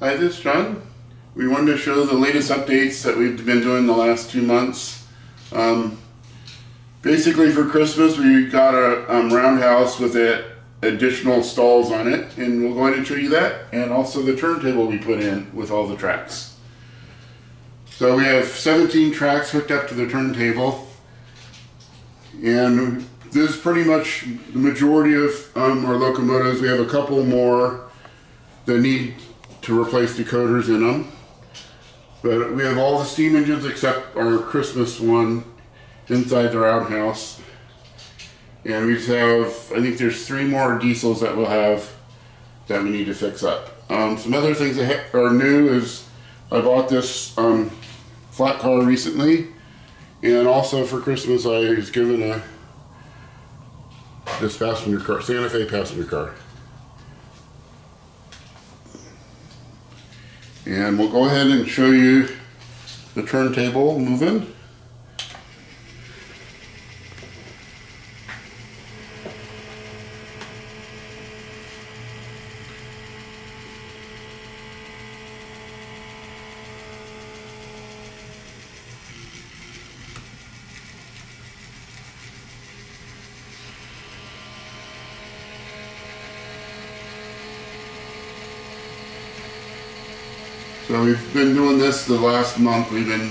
Hi, this is John. We wanted to show the latest updates that we've been doing the last two months. Um, basically for Christmas we got a um, roundhouse with it, additional stalls on it and we'll go ahead and show you that and also the turntable we put in with all the tracks. So we have 17 tracks hooked up to the turntable and this is pretty much the majority of um, our locomotives. We have a couple more that need to replace decoders in them. But we have all the steam engines except our Christmas one inside the roundhouse. And we just have, I think there's three more diesels that we'll have that we need to fix up. Um, some other things that are new is I bought this um, flat car recently. And also for Christmas I was given a this passenger car, Santa Fe passenger car. And we'll go ahead and show you the turntable moving. So we've been doing this the last month. We've been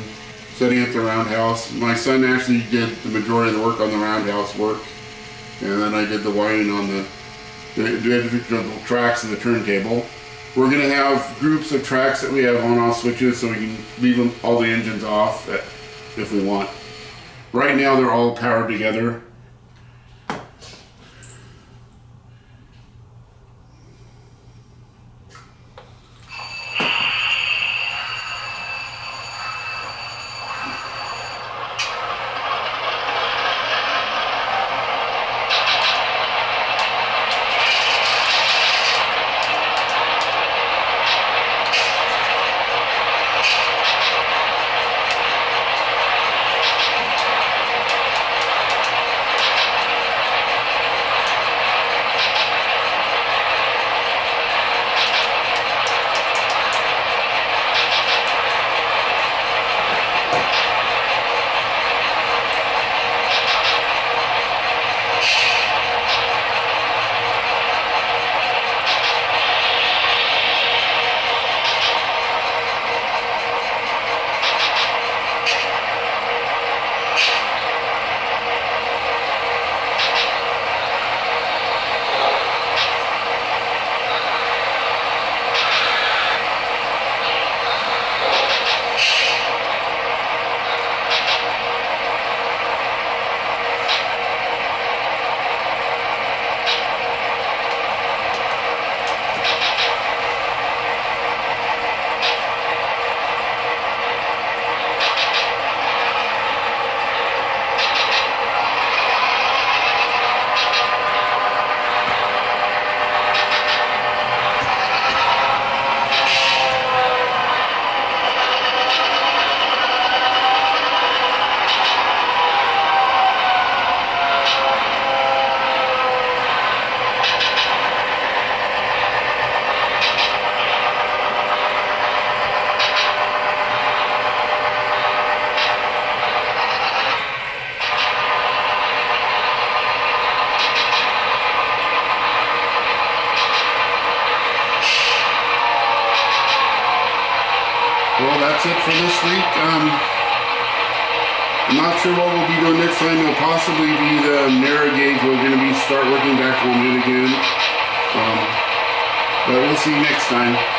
setting up the roundhouse. My son actually did the majority of the work on the roundhouse work. And then I did the wiring on the, the, the tracks of the turntable. We're going to have groups of tracks that we have on-off switches so we can leave them, all the engines off eh, if we want. Right now they're all powered together Well, that's it for this week. Um, I'm not sure what we'll be doing next time. It'll possibly be the narrow gauge. We're going to be start working back on it again. Um, but we'll see you next time.